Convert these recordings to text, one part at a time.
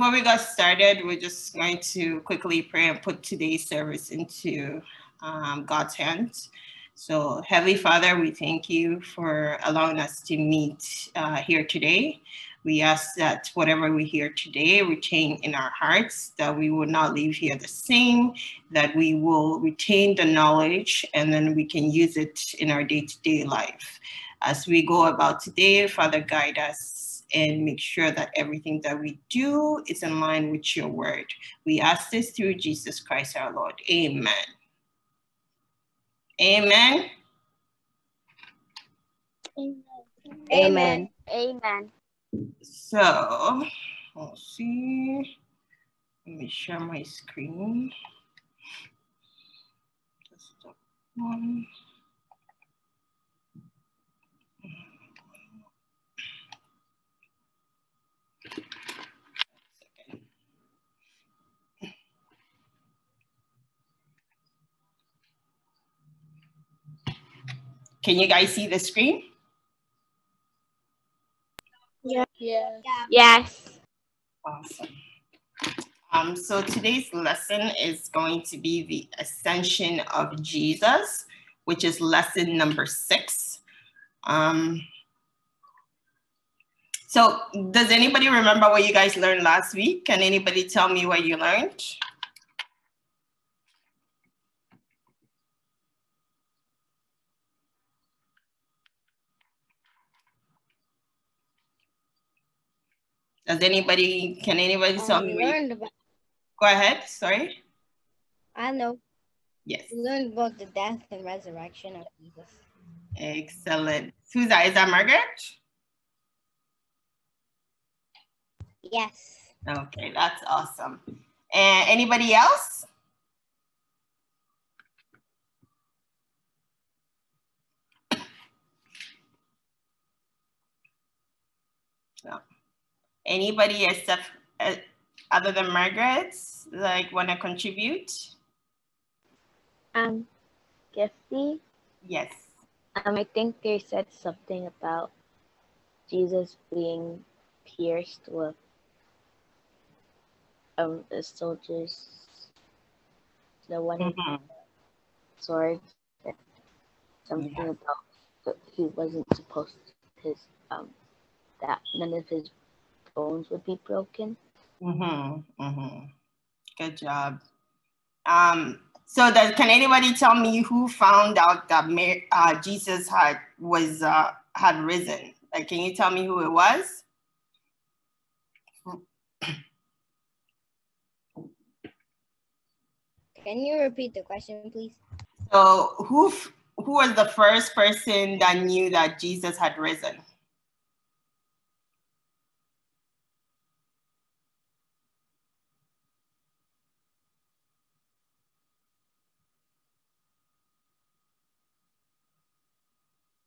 before we got started, we're just going to quickly pray and put today's service into um, God's hands. So, Heavenly Father, we thank you for allowing us to meet uh, here today. We ask that whatever we hear today retain in our hearts, that we will not leave here the same, that we will retain the knowledge, and then we can use it in our day to day life. As we go about today, Father, guide us and make sure that everything that we do is in line with your word. We ask this through Jesus Christ our Lord. Amen. Amen. Amen. Amen. Amen. So, let's see. Let me share my screen. Just one. Can you guys see the screen? Yes. Yes. Awesome. Um, so today's lesson is going to be the ascension of Jesus, which is lesson number six. Um, so does anybody remember what you guys learned last week? Can anybody tell me what you learned? Does anybody, can anybody tell Um, me? we What you, learned about, go ahead, sorry. I know, Yes, we learned about the death and resurrection of Jesus. excellent. Who's that? Is that Margaret? Yes. Okay, that's awesome. And anybody else? No. Anybody except uh, other than Margaret, like want to contribute? Um, Gifty. Yes. Um, I think they said something about Jesus being pierced with um the soldiers, the one with Mhm. sword. Something about that he wasn't supposed to, his um that none of his bones would be broken. Mm-hmm. Mm-hmm. Good job. Um, so does, can anybody tell me who found out that Mar- uh, Jesus had was uh, had risen? Like, can you tell me who it was? Can you repeat the question, please? So who f- who was the first person that knew that Jesus had risen?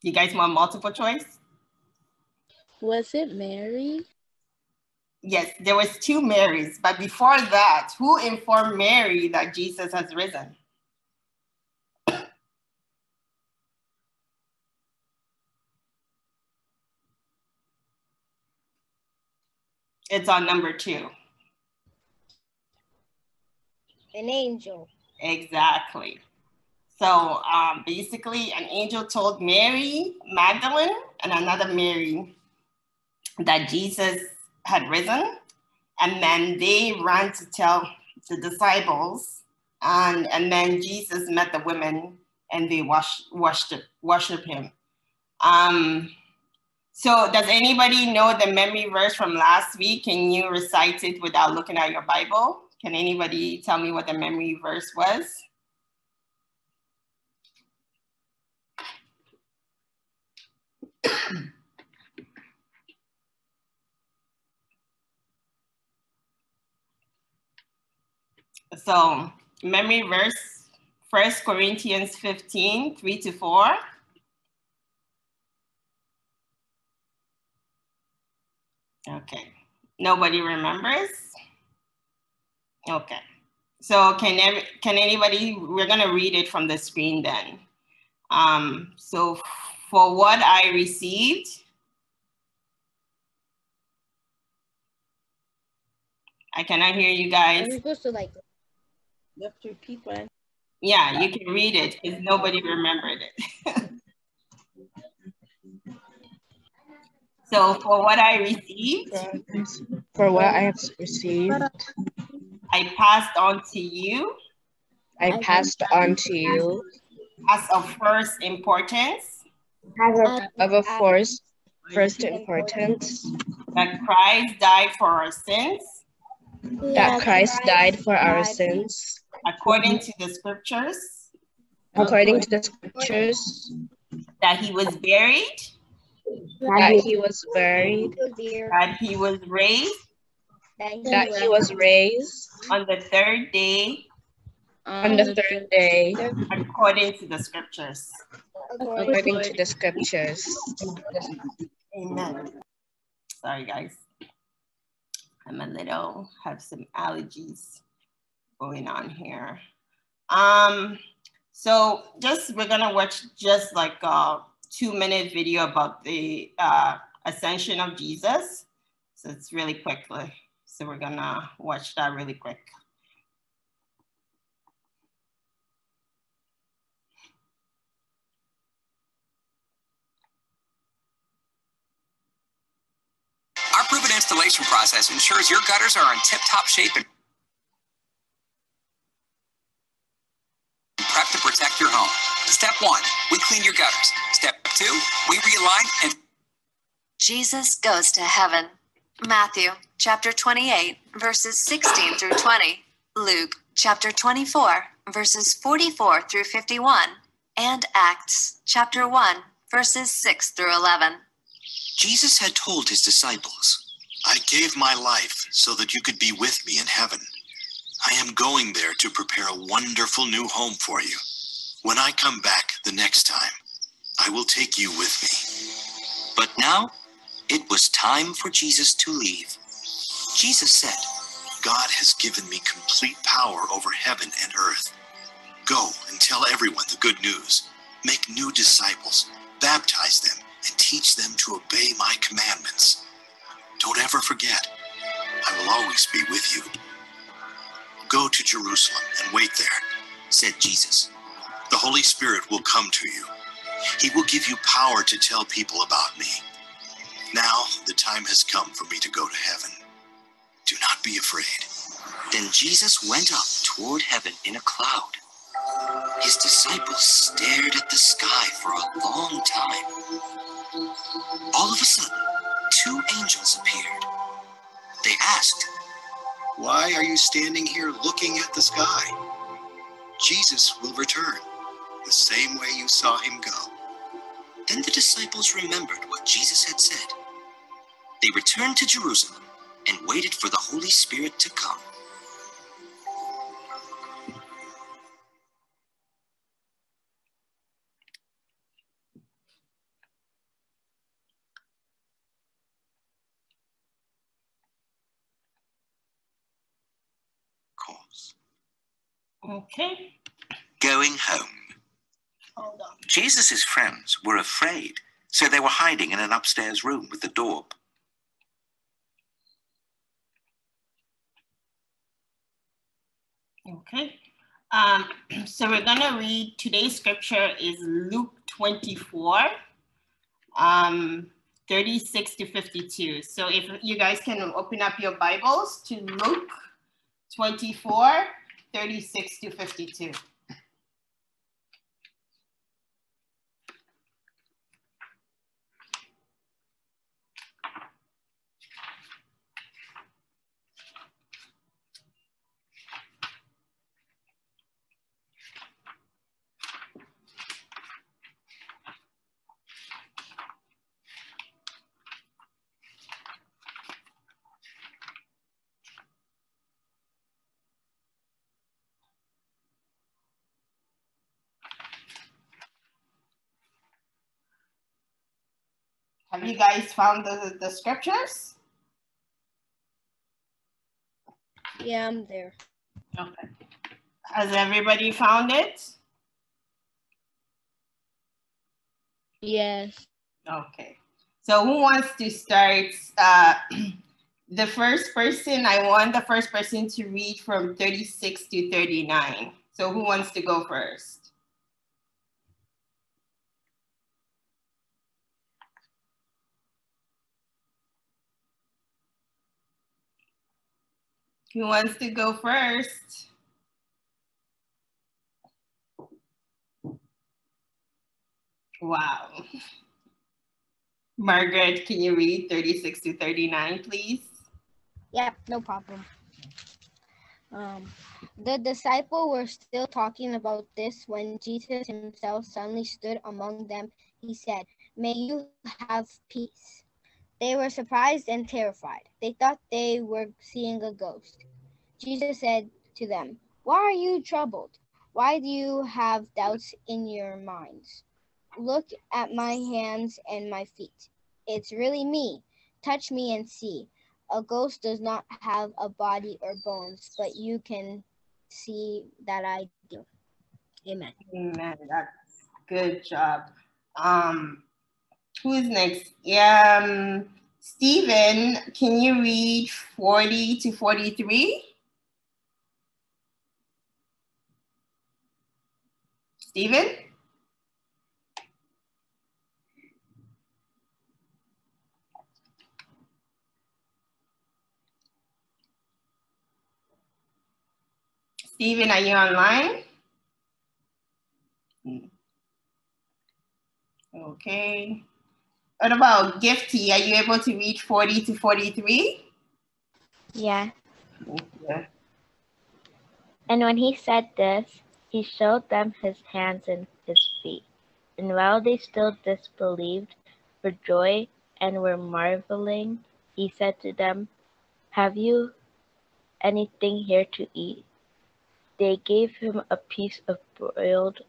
You guys want multiple choice? Was it Mary? Yes, there was two Marys, but before that, who informed Mary that Jesus has risen? It's on number two. An angel. Exactly. So um, basically, an angel told Mary Magdalene and another Mary that Jesus had risen, and then they ran to tell the disciples, and and then Jesus met the women, and they washed worship worship him. Um, so does anybody know the memory verse from last week? Can you recite it without looking at your Bible? Can anybody tell me what the memory verse was? So memory verse, First Corinthians 15, 3 to 4. Okay, nobody remembers? Okay, so can, can anybody, we're gonna read it from the screen then. Um, so for what I received, I cannot hear you I'm guys. supposed to like. You have to repeat what? Yeah, you can read it because nobody remembered it. so for what I received, For what I have received, I passed on to you I passed on to you as of first importance of a force first importance. That Christ died for our sins? That Christ died for our sins. According to the scriptures, according to the scriptures, that he was buried, that he was buried, that he was raised? That he was raised. On the third day? On the third day. According to the scriptures. According to the scriptures. Amen. Sorry, guys. I'm a little, have some allergies going on here. Um, so just, we're gonna watch just like a two minute video about the uh, ascension of Jesus. So it's really quickly. So we're gonna watch that really quick. Our proven installation process ensures your gutters are in tip-top shape and prep to protect your home. Step one, we clean your gutters. Step two, we realign and Jesus goes to heaven. Matthew chapter 28, verses 16 through 20. Luke chapter 24, verses 44 through 51. And Acts chapter 1, verses 6 through 11. Jesus had told his disciples, I gave my life so that you could be with me in heaven. I am going there to prepare a wonderful new home for you. When I come back the next time, I will take you with me. But now, it was time for Jesus to leave. Jesus said, God has given me complete power over heaven and earth. Go and tell everyone the good news. Make new disciples, baptize them, and teach them to obey my commandments. Don't ever forget, I will always be with you. Go to Jerusalem and wait there, said Jesus. The Holy Spirit will come to you. He will give you power to tell people about me. Now the time has come for me to go to heaven. Do not be afraid. Then Jesus went up toward heaven in a cloud. His disciples stared at the sky for a long time. All of a sudden, two angels appeared. They asked, Why are you standing here looking at the sky? Jesus will return the same way you saw him go. Then the disciples remembered what Jesus had said. They returned to Jerusalem and waited for the Holy Spirit to come. Okay, Going home. hold on. Jesus' friends were afraid, so they were hiding in an upstairs room with the door. Okay. Um, so we're gonna read today's scripture is Luke 24, um, 36 to 52. So if you guys can open up your Bibles to Luke 24, 36 to 52. Have you guys found the, the scriptures? Yeah, I'm there. Okay. Has everybody found it? Yes. Okay. So who wants to start uh, the first person, I want the first person to read from 36 to 39. So who wants to go first? Who wants to go first? Wow. Margaret, can you read 36 to 39, please? Yep, no problem. Um, the disciple were still talking about this when Jesus himself suddenly stood among them. He said, May you have peace. They were surprised and terrified. They thought they were seeing a ghost. Jesus said to them, Why are you troubled? Why do you have doubts in your minds? Look at my hands and my feet. It's really me. Touch me and see. A ghost does not have a body or bones, but you can see that I do. Amen. Amen. That's good job. Um, who's next? Um, Stephen, can you read 40 to 43? Stephen? Stephen, are you online? Okay. What about Gifty? Are you able to read 40 to 43? Yeah. Yeah. And when he said this, he showed them his hands and his feet. And while they still disbelieved for joy and were marveling, he said to them, Have you anything here to eat? They gave him a piece of broiled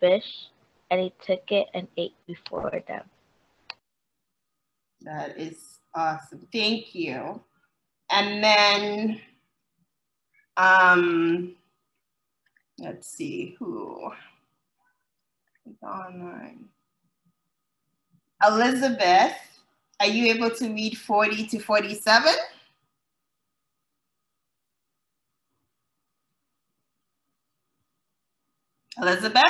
fish, and he took it and ate before them. That is awesome. Thank you. And then, um, let's see who is online. Elizabeth, are you able to read 40 to 47? Elizabeth?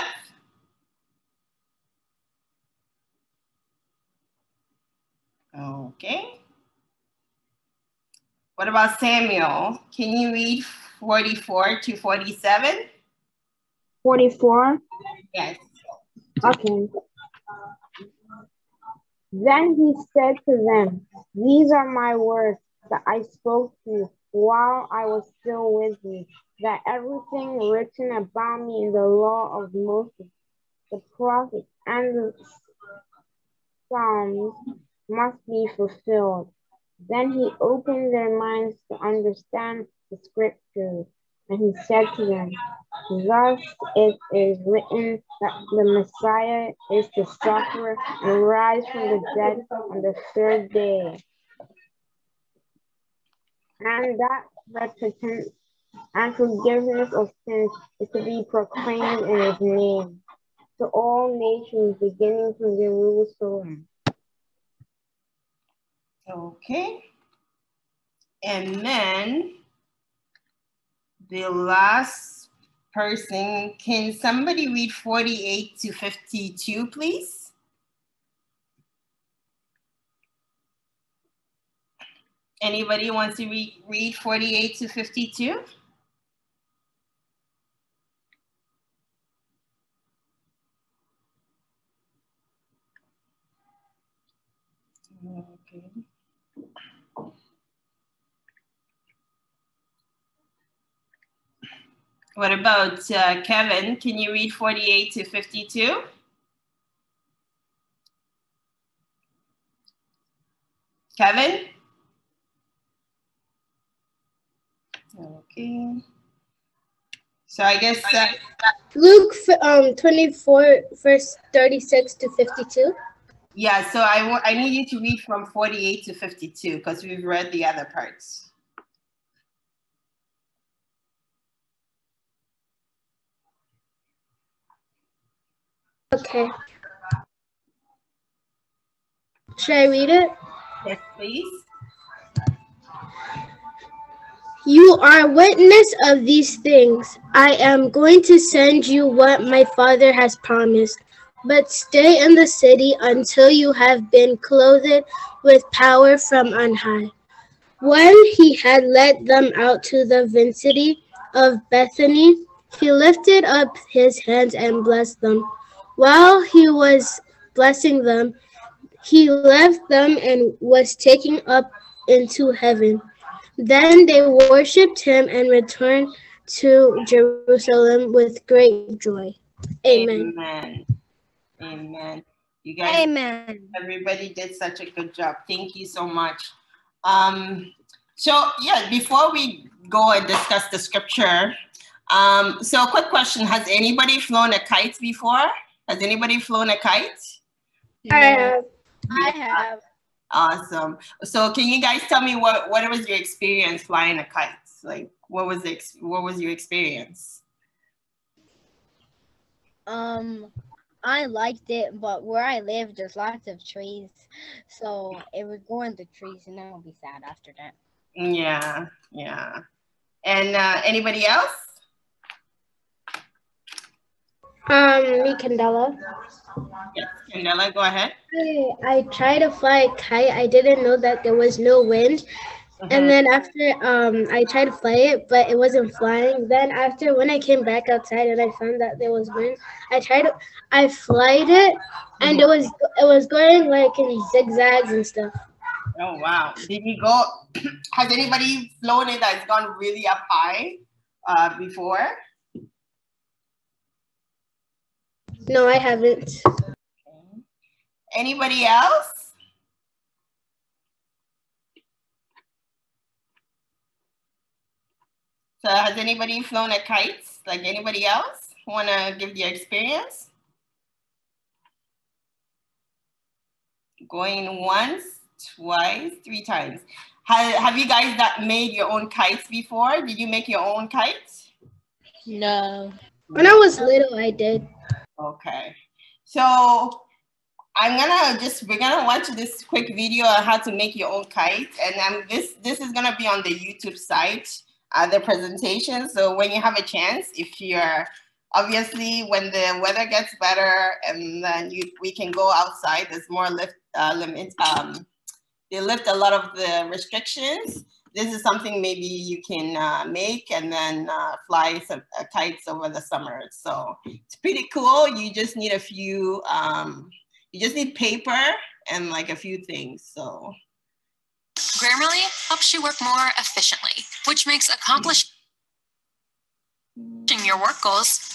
Okay. What about Samuel? Can you read 44 to 47? 44? Yes. Okay. Then he said to them, These are my words that I spoke to you while I was still with you, that everything written about me in the law of Moses, the prophets, and the Psalms must be fulfilled. Then he opened their minds to understand the scriptures, and he said to them, Thus it is written that the Messiah is to suffer and rise from the dead on the third day. And that repentance and forgiveness of sins is to be proclaimed in his name to all nations beginning from Jerusalem. Okay. And then the last person, can somebody read 48 to 52, please? Anybody wants to read, read 48 to 52? What about uh, Kevin? Can you read 48 to 52? Kevin? Okay. So I guess uh, Luke um 24 verse 36 to 52. yeah, so I I need you to read from 48 to 52 because we've read the other parts. Okay. Should I read it? Yes, please. You are witness of these things. I am going to send you what my father has promised. But stay in the city until you have been clothed with power from on high. When he had led them out to the vicinity of Bethany, he lifted up his hands and blessed them. While he was blessing them, he left them and was taken up into heaven. Then they worshipped him and returned to Jerusalem with great joy. Amen. Amen. Amen. You guys, Amen. everybody did such a good job. Thank you so much. Um, so yeah, before we go and discuss the scripture, um, so a quick question: Has anybody flown a kite before? Has anybody flown a kite? I have. I have. Awesome. So can you guys tell me what what was your experience flying a kite? Like what was the what was your experience? Um, I liked it, but where I live, there's lots of trees, so it would go in the trees, and then I'll be sad after that. Yeah, yeah. And uh, anybody else? Um, me, Candela. Yes, Candela, go ahead. I, I tried to fly a kite. I didn't know that there was no wind. Mhm. And then after um I tried to fly it, but it wasn't flying. Then after when I came back outside and I found that there was wind, I tried to I flied it and it was it was going like in zigzags and stuff. Oh wow! Did you go? Has anybody flown it that's gone really up high uh, before? No, I haven't. Anybody else? So has anybody flown a kite? Like anybody else want to give their experience? Going once, twice, three times. Have, have you guys that made your own kites before? Did you make your own kites? No. When I was little, I did. Okay. So I'm gonna just we're gonna watch this quick video on how to make your own kite, and this this is gonna be on the YouTube site, uh, the presentation. So when you have a chance, if you're obviously when the weather gets better and then you we can go outside, there's more lift uh, limit. Um, they lift a lot of the restrictions. This is something maybe you can uh, make and then uh, fly some uh, kites over the summer. So it's pretty cool. You just need a few. Um, you just need paper and like a few things. So Grammarly helps you work more efficiently, which makes accomplishing your work goals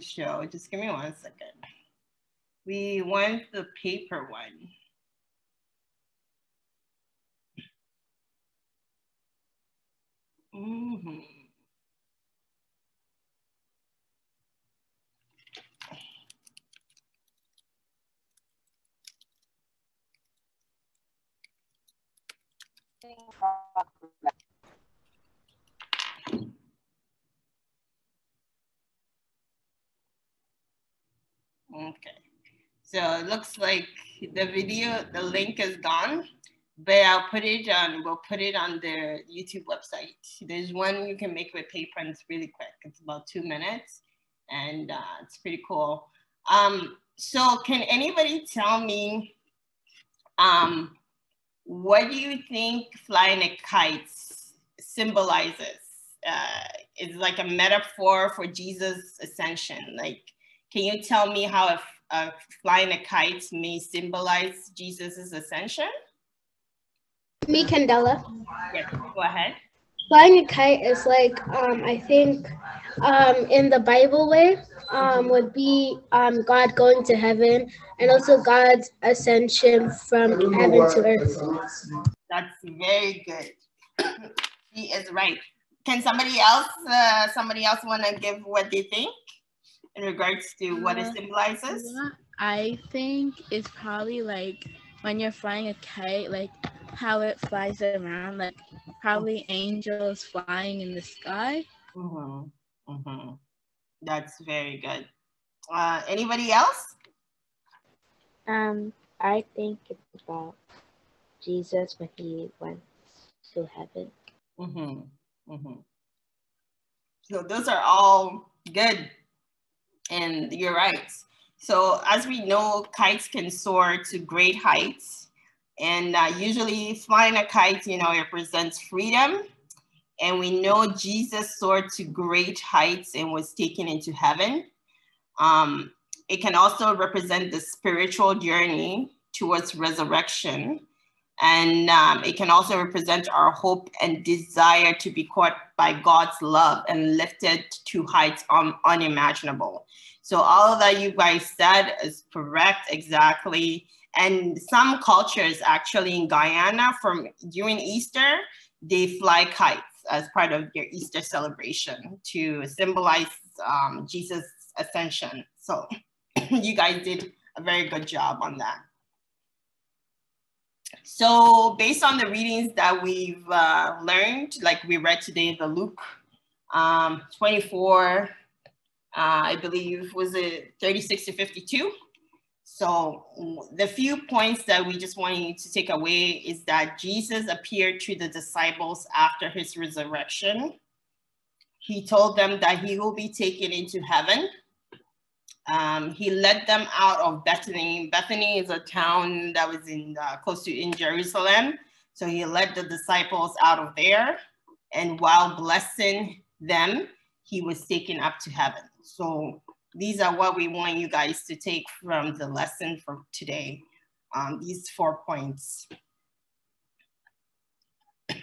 show. Just give me one second. We want the paper one. Mhm. Okay. So it looks like the video, the link is gone, but I'll put it on, we'll put it on the YouTube website. There's one you can make with paper and it's really quick. It's about two minutes and uh, it's pretty cool. Um, so can anybody tell me um, what do you think flying a kite symbolizes? uh, is like a metaphor for Jesus' ascension. Like, can you tell me how a, a flying a kite may symbolize Jesus' ascension? Me, Candela. Yes, go ahead. Flying a kite is like, um, I think, um, in the Bible way, um, would be um, God going to heaven and also God's ascension from heaven to earth. That's very good. he is right. Can somebody else, uh, somebody else want to give what they think in regards to what it Uh, symbolizes? I think it's probably like when you're flying a kite, like how it flies around, like probably angels flying in the sky. Mm-hmm. Mm-hmm. That's very good. Uh, anybody else? Um, I think it's about Jesus when he went to heaven. Mm-hmm. Mm-hmm. So those are all good, and you're right. So as we know, kites can soar to great heights, and uh, usually flying a kite, you know, represents freedom. And we know Jesus soared to great heights and was taken into heaven. Um, it can also represent the spiritual journey towards resurrection. And um, it can also represent our hope and desire to be caught by God's love and lifted to heights un- unimaginable. So, all that you guys said is correct, exactly. And some cultures, actually in Guyana, from during Easter, they fly kites as part of their Easter celebration to symbolize um, Jesus' ascension. So, you guys did a very good job on that. So based on the readings that we've uh, learned, like we read today, the Luke um, 24, uh, I believe, was it 36 to 52? So the few points that we just want you to take away is that Jesus appeared to the disciples after his resurrection. He told them that he will be taken into heaven. Um, he led them out of Bethany. Bethany is a town that was in uh, close to in Jerusalem. So he led the disciples out of there, and while blessing them, he was taken up to heaven. So these are what we want you guys to take from the lesson for today. Um, these four points.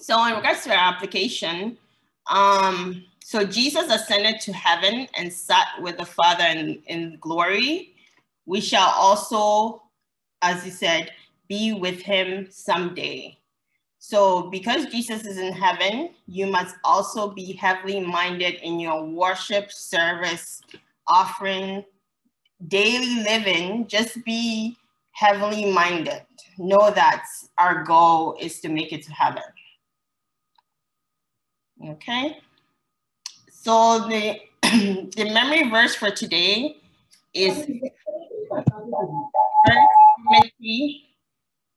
so in regards to our application, um, so Jesus ascended to heaven and sat with the Father in, in glory. We shall also, as he said, be with him someday. So because Jesus is in heaven, you must also be heavily minded in your worship, service, offering, daily living. Just be heavily minded. Know that our goal is to make it to heaven. Okay. So the, the memory verse for today is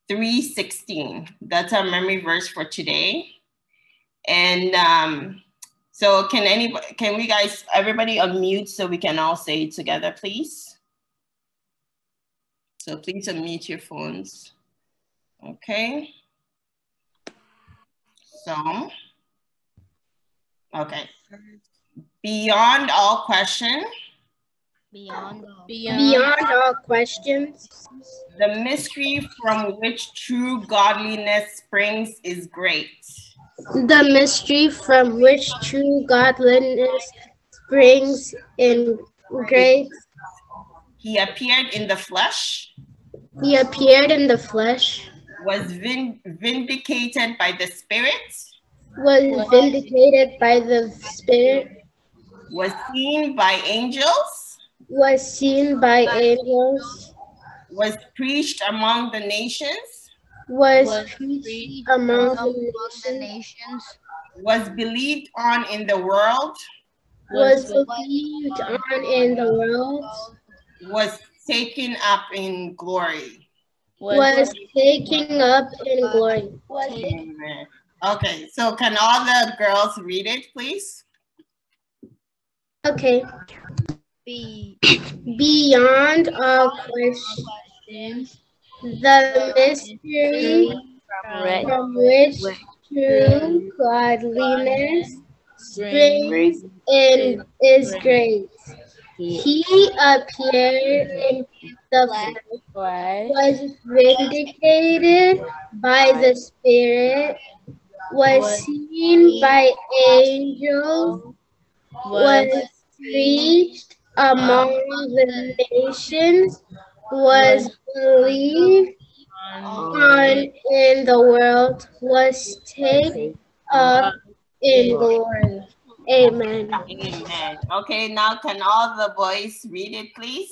3.16. That's our memory verse for today. And um, so can anybody, can we guys, everybody unmute so we can all say it together, please? So please unmute your phones. Okay. So, okay. Beyond all question. Beyond all, Beyond all questions, The mystery from which true godliness springs is great. the mystery from which true godliness springs in grace. He appeared in the flesh, He appeared in the flesh, was vin- vindicated by the Spirit, was vindicated by the Spirit, was seen by angels, was seen by angels, was preached among the nations, was Was preached among the the nations, nations, was believed on in the world, was believed on in the world, was taken up in glory. was taken up in glory. Amen. Okay, so can all the girls read it, please? Okay. be Beyond all questions, the mystery From which? true godliness springs in is grace. He appeared in the flesh, was vindicated by the Spirit, was seen by angels, was preached among the nations, was believed on in the world, was taken up in glory. Amen. Amen. Okay, now can all the boys read it, please?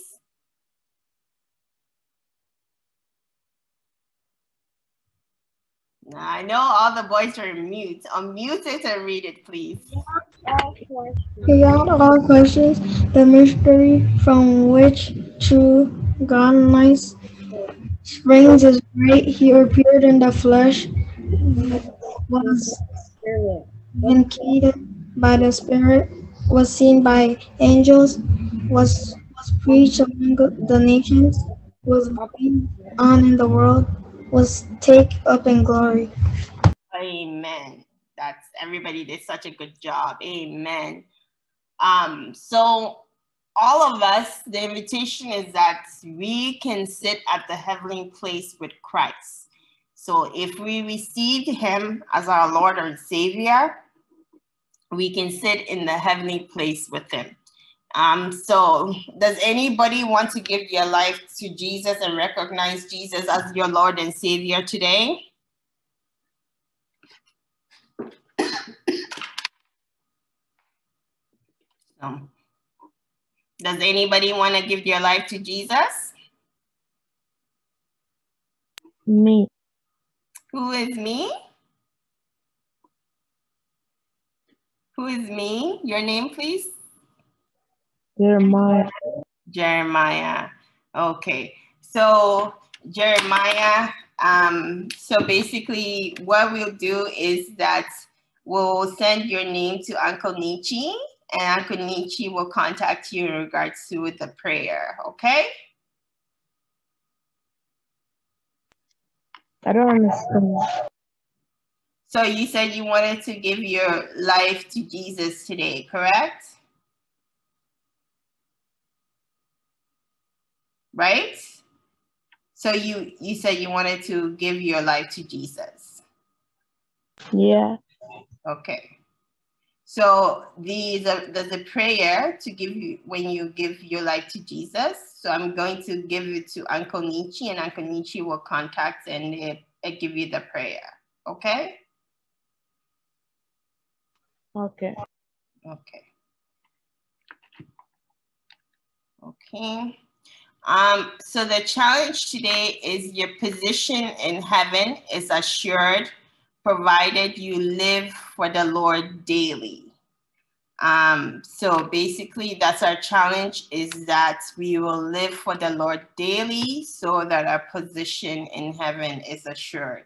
Now, I know all the boys are mute. Unmute it and read it, please. Beyond all questions, the mystery from which true God godliness springs is great. He appeared in the flesh, was vindicated by the Spirit, was seen by angels, was, was preached among the nations, was believed on in the world, was take up in glory. Amen. That's everybody did such a good job. Amen. Um, so all of us, the invitation is that we can sit at the heavenly place with Christ. So if we received him as our Lord and Savior, we can sit in the heavenly place with him. Um, so does anybody want to give your life to Jesus and recognize Jesus as your Lord and Savior today? So, does anybody want to give your life to Jesus? Me. Who is me? Who is me? Your name, please? Jeremiah. Jeremiah. Okay. So Jeremiah, um, so basically what we'll do is that we'll send your name to Uncle Nietzsche and Uncle Nietzsche will contact you in regards to the prayer, okay? I don't understand. So you said you wanted to give your life to Jesus today, correct? Right? So you you said you wanted to give your life to Jesus. Yeah. Okay. So the, the there's a prayer to give you when you give your life to Jesus. So I'm going to give it to Uncle Nietzsche, and Uncle Nietzsche will contact and uh, give you the prayer. Okay. Okay. Okay. Okay. Um, so the challenge today is your position in heaven is assured provided you live for the Lord daily. Um, so basically that's our challenge is that we will live for the Lord daily so that our position in heaven is assured.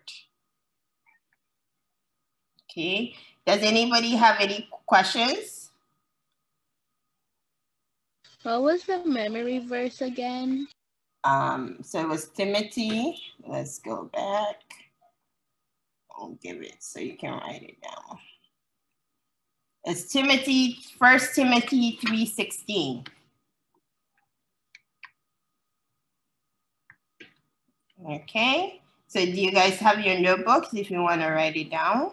Okay, does anybody have any questions? What was the memory verse again? Um, so it was Timothy. Let's go back. I'll give it so you can write it down. It's Timothy, First Timothy 3.16. Okay, so do you guys have your notebooks if you want to write it down?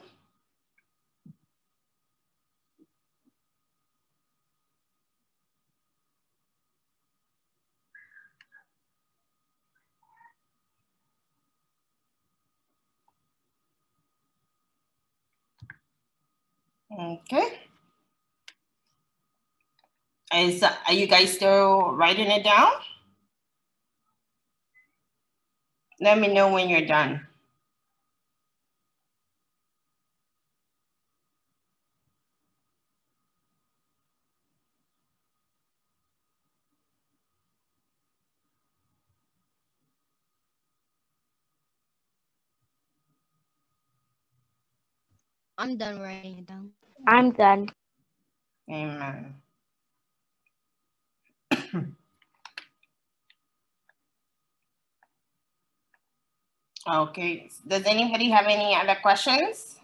Okay. Is, are you guys still writing it down? Let me know when you're done. I'm done writing it down. I'm done. Amen. okay. Does anybody have any other questions?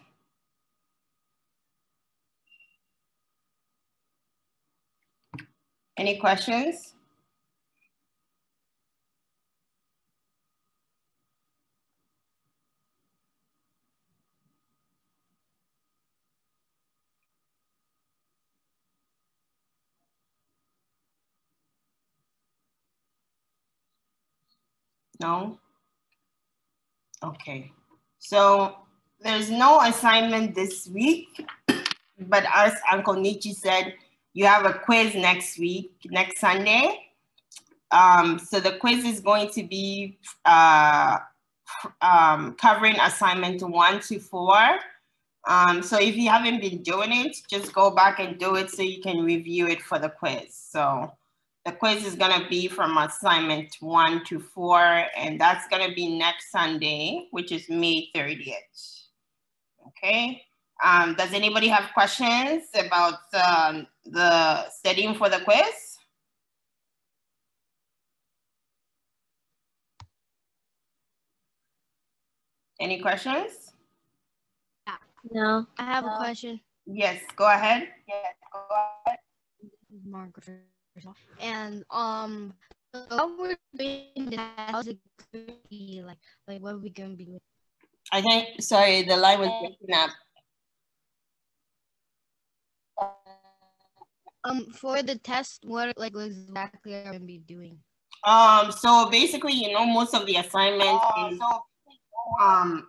Any questions? No? Okay. So there's no assignment this week, but as Uncle Nietzsche said, you have a quiz next week, next Sunday. Um, so the quiz is going to be uh, um, covering assignment one to four. Um, so if you haven't been doing it, just go back and do it so you can review it for the quiz. So the quiz is gonna be from assignment one to four, and that's gonna be next Sunday, which is May 30th. Okay. Um, does anybody have questions about um, the studying for the quiz? Any questions? No. I have a question. Yes, go ahead. Yes, go ahead. Margaret. And um, what we're doing that, how's it gonna be like? Like, what are we gonna be doing? I think, sorry, the line was breaking up. Um, for the test, what like exactly are we gonna be doing? Um, so basically, you know, most of the assignments is, um,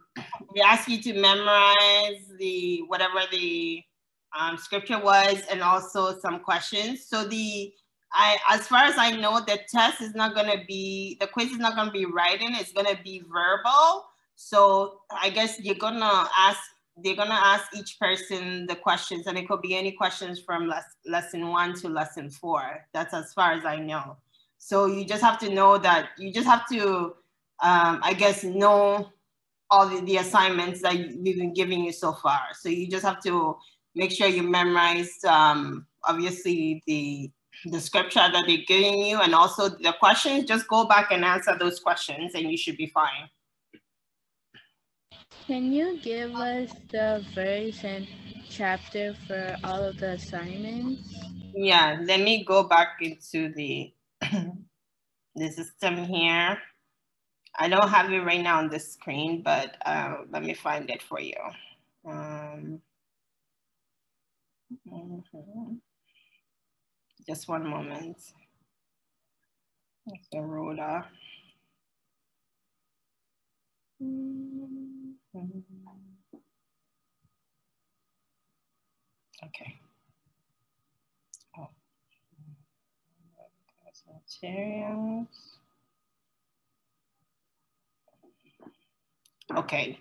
they ask you to memorize the whatever the um, scripture was, and also some questions. So the I, as far as I know, the test is not gonna be the quiz is not gonna be writing. It's gonna be verbal. So I guess you're gonna ask. They're gonna ask each person the questions, and it could be any questions from les- lesson one to lesson four. That's as far as I know. So you just have to know that you just have to, um, I guess, know all the, the assignments that we've been giving you so far. So you just have to make sure you memorize, um, obviously, the the scripture that they're giving you and also the questions. Just go back and answer those questions, and you should be fine. Can you give us the verse and chapter for all of the assignments? Yeah, let me go back into the the system here. I don't have it right now on the screen, but uh, let me find it for you. Um, mhm. Just one moment. That's the. Mhm. Okay. Oh. Materials. Okay.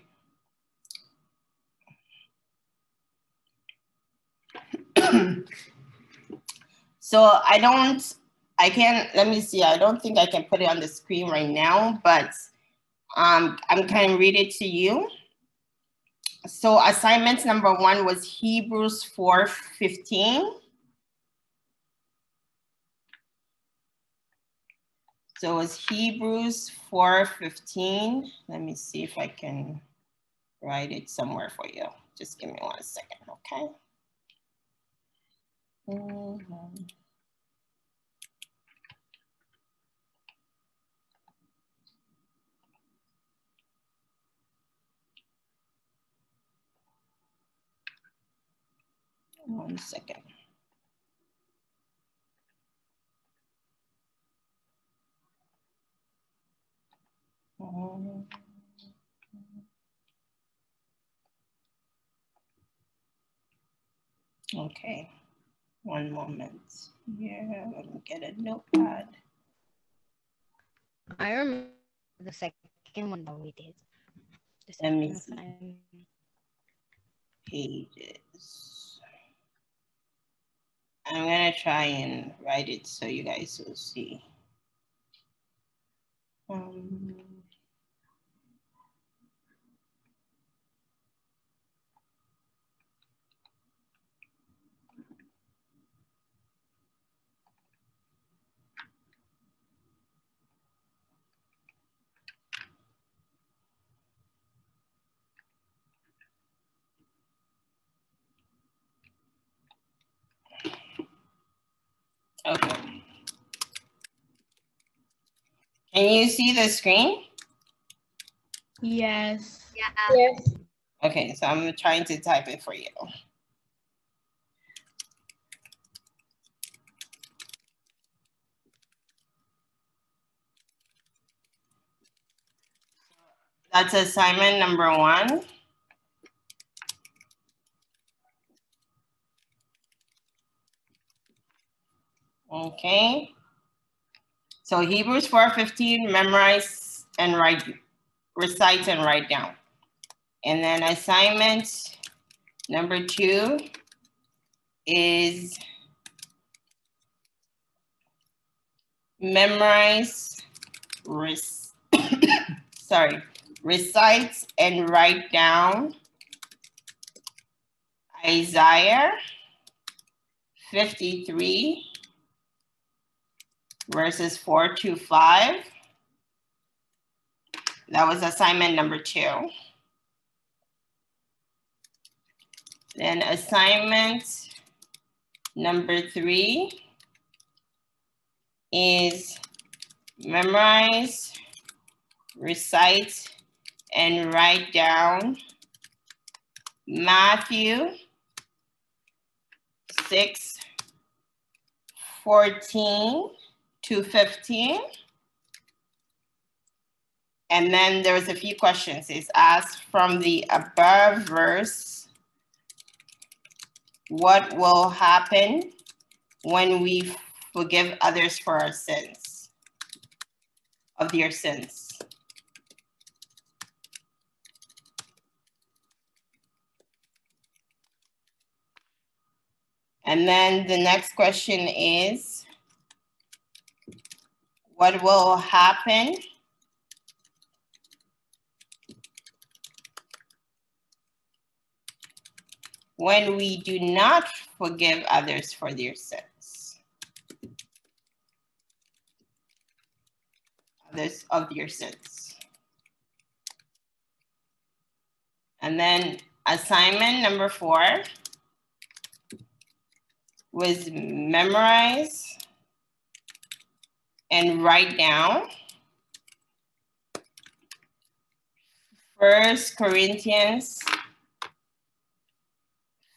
so I don't, I can't, let me see, I don't think I can put it on the screen right now, but um, I'm kind of read it to you. So assignment number one was Hebrews 4, 15. So it was Hebrews 4:15. Let me see if I can write it somewhere for you. Just give me one second, okay? Mhm. One second. Um, Okay, one moment. Yeah, let me get a notepad. I remember the second one that we did. The Let me see. assignment. Pages. I'm gonna try and write it so you guys will see. Um, Okay. Can you see the screen? Yes. Yeah. Yes. Okay, so I'm trying to type it for you. That's assignment number one. Okay. So Hebrews 4:15, memorize and write, recite and write down. And then assignment number two is memorize, res sorry, recite and write down Isaiah 53 verses 4 to 5. That was assignment number two. Then assignment number three is memorize, recite, and write down Matthew 6, 14 to 15. And then there's a few questions. It's asked from the above verse, what will happen when we forgive others for our sins, of their sins? And then the next question is, what will happen when we do not forgive others for their sins? Others of their sins. And then assignment number four was memorize and write down First Corinthians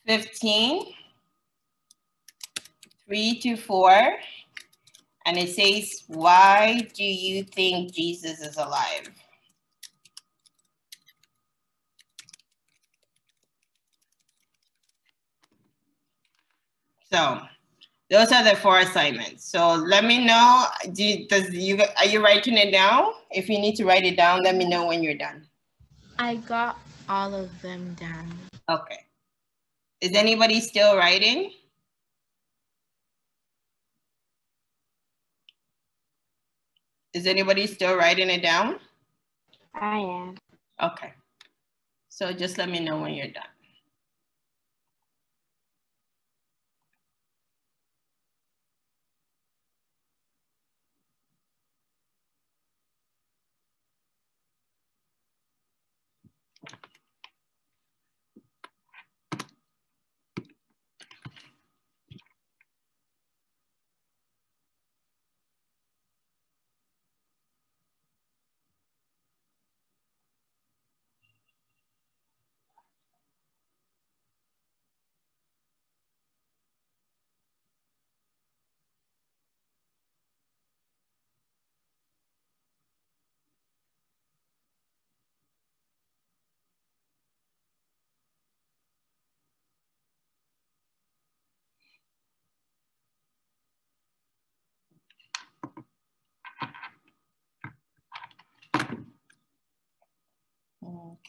15, 3 to 4. And it says, Why do you think Jesus is alive? So those are the four assignments. So let me know. Do, does you are you writing it down? If you need to write it down, let me know when you're done. I got all of them down. Okay. Is anybody still writing? Is anybody still writing it down? I am. Okay. So just let me know when you're done.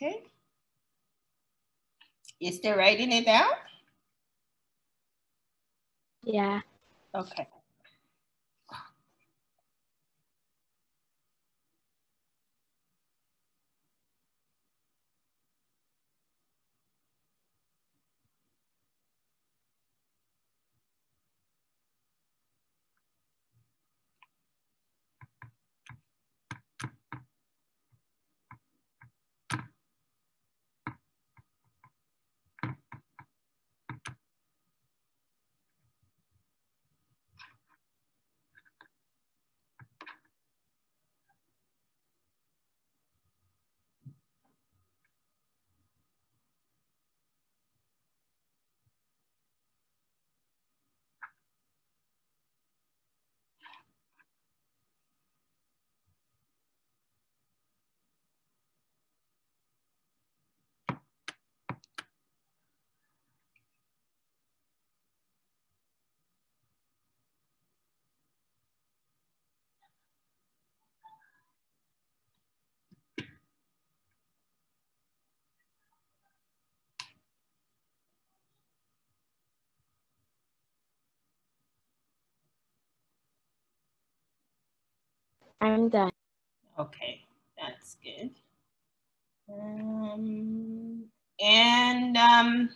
Okay. You still writing it down? Yeah. Okay. I'm done. Okay, that's good. Um, and um,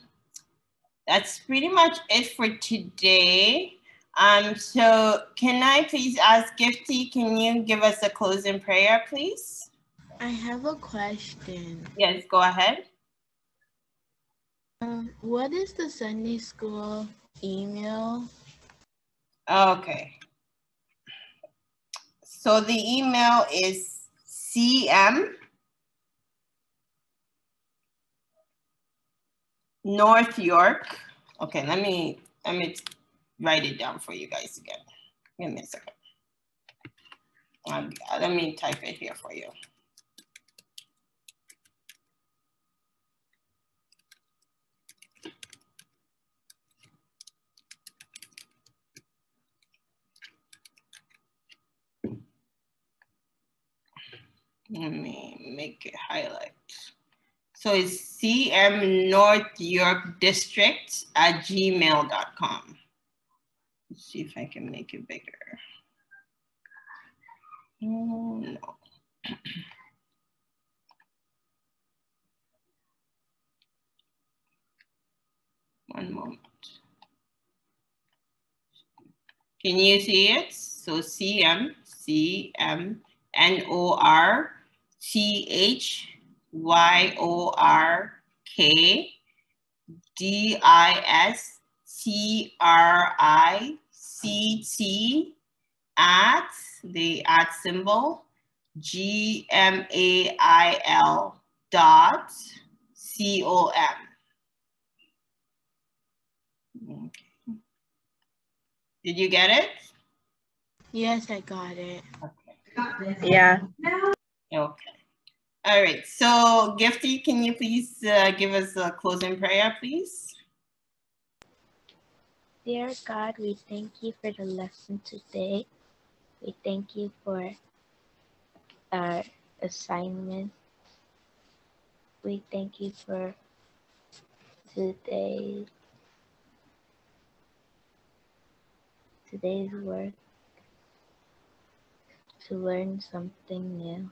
that's pretty much it for today. Um, so can I please ask Gifty, can you give us a closing prayer, please? I have a question. Yes, go ahead. Um, what is the Sunday school email? Okay. So the email is CM North York. Okay, let me let me write it down for you guys again. Give me a second. Um, let me type it here for you. Let me make it highlight. So it's CM North York District at gmail.com. Let's see if I can make it bigger. Oh, no. One moment. Can you see it? So CM, CM, N-O-R, T-H, Y-O-R-K, D-I-S-T-R-I-C-T at the at symbol G-M-A-I-L dot C-O-M. Okay. Did you get it? Yes, I got it. Yeah. Okay. All right. So, Gifty, can you please uh, give us a closing prayer, please? Dear God, we thank you for the lesson today. We thank you for our assignment. We thank you for today today's work to learn something new.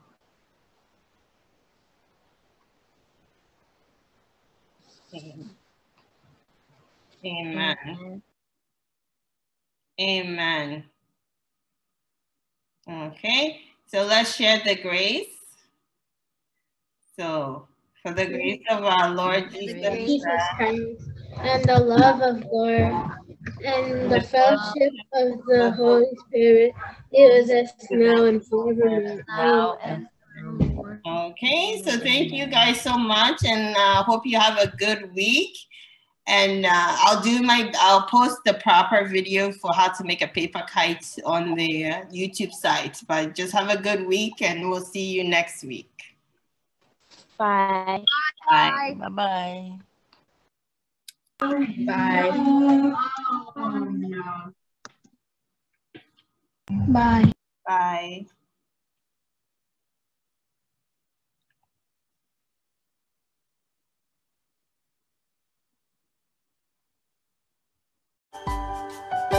Amen. Amen. Okay, so let's share the grace. So, for the grace of our Lord Jesus Jesus Christ, Christ, and the love of God, and the fellowship of the Holy Spirit, is us now and forevermore. Amen. Okay, so thank you guys so much, and uh, hope you have a good week. And uh, I'll do my, I'll post the proper video for how to make a paper kite on the uh, YouTube site. But just have a good week, and we'll see you next week. Bye. Bye. Bye-bye. Bye. Bye. Bye.《うん》